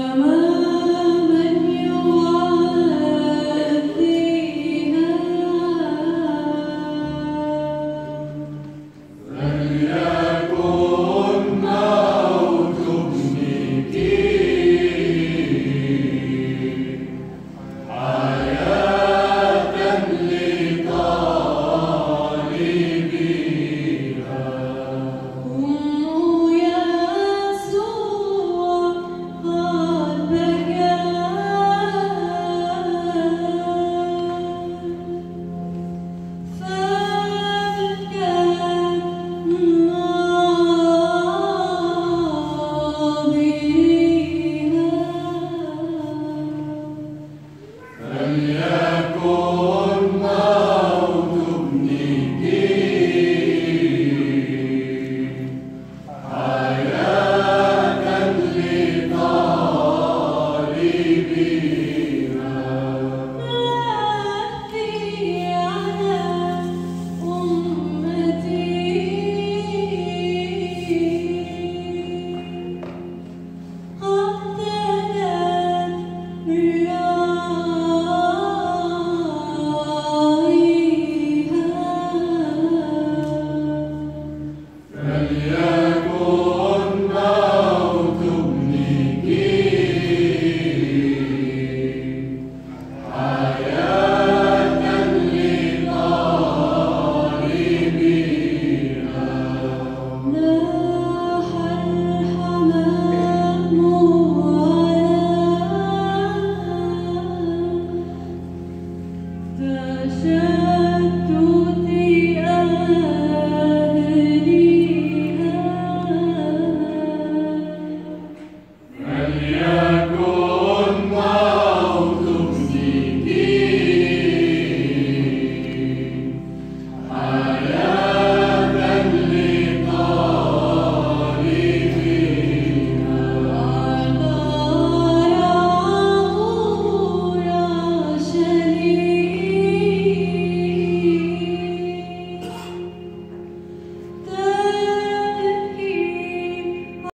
chama. 주